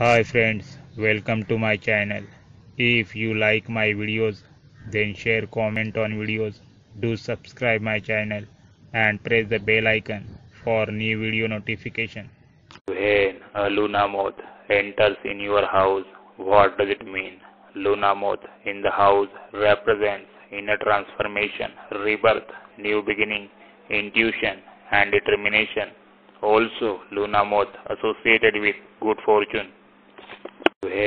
Hi friends, welcome to my channel. If you like my videos, then share comment on videos. Do subscribe my channel and press the bell icon for new video notification. When a Luna moth enters in your house, what does it mean? Luna moth in the house represents inner transformation, rebirth, new beginning, intuition and determination. Also, Luna moth associated with good fortune who had